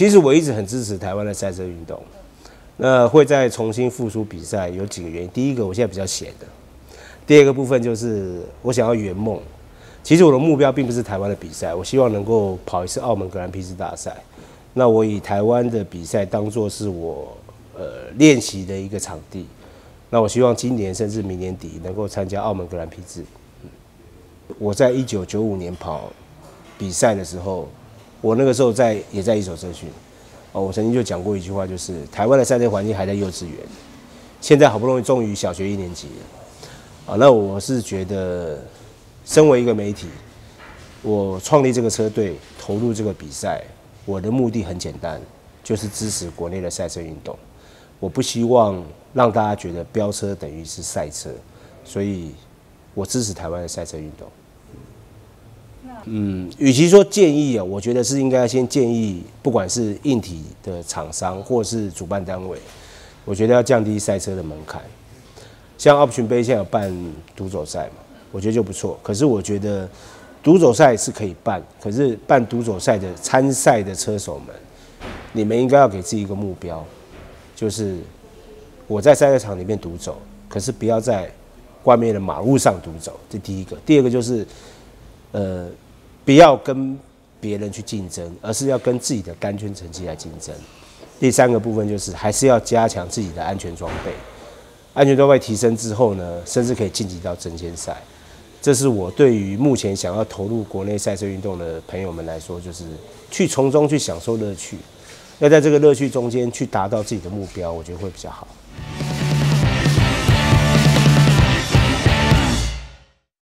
其实我一直很支持台湾的赛车运动。那会再重新复苏比赛，有几个原因。第一个，我现在比较闲的；第二个部分就是我想要圆梦。其实我的目标并不是台湾的比赛，我希望能够跑一次澳门格兰披治大赛。那我以台湾的比赛当做是我呃练习的一个场地。那我希望今年甚至明年底能够参加澳门格兰披治。我在一九九五年跑比赛的时候，我那个时候在也在一手社训。哦，我曾经就讲过一句话，就是台湾的赛车环境还在幼稚园，现在好不容易终于小学一年级了。啊，那我是觉得，身为一个媒体，我创立这个车队，投入这个比赛，我的目的很简单，就是支持国内的赛车运动。我不希望让大家觉得飙车等于是赛车，所以我支持台湾的赛车运动。嗯，与其说建议啊，我觉得是应该先建议，不管是硬体的厂商或是主办单位，我觉得要降低赛车的门槛。像奥群杯现在有办独走赛嘛，我觉得就不错。可是我觉得独走赛是可以办，可是办独走赛的参赛的车手们，你们应该要给自己一个目标，就是我在赛车场里面独走，可是不要在外面的马路上独走。这第一个，第二个就是，呃。不要跟别人去竞争，而是要跟自己的单圈成绩来竞争。第三个部分就是还是要加强自己的安全装备，安全装备提升之后呢，甚至可以晋级到争先赛。这是我对于目前想要投入国内赛车运动的朋友们来说，就是去从中去享受乐趣，要在这个乐趣中间去达到自己的目标，我觉得会比较好。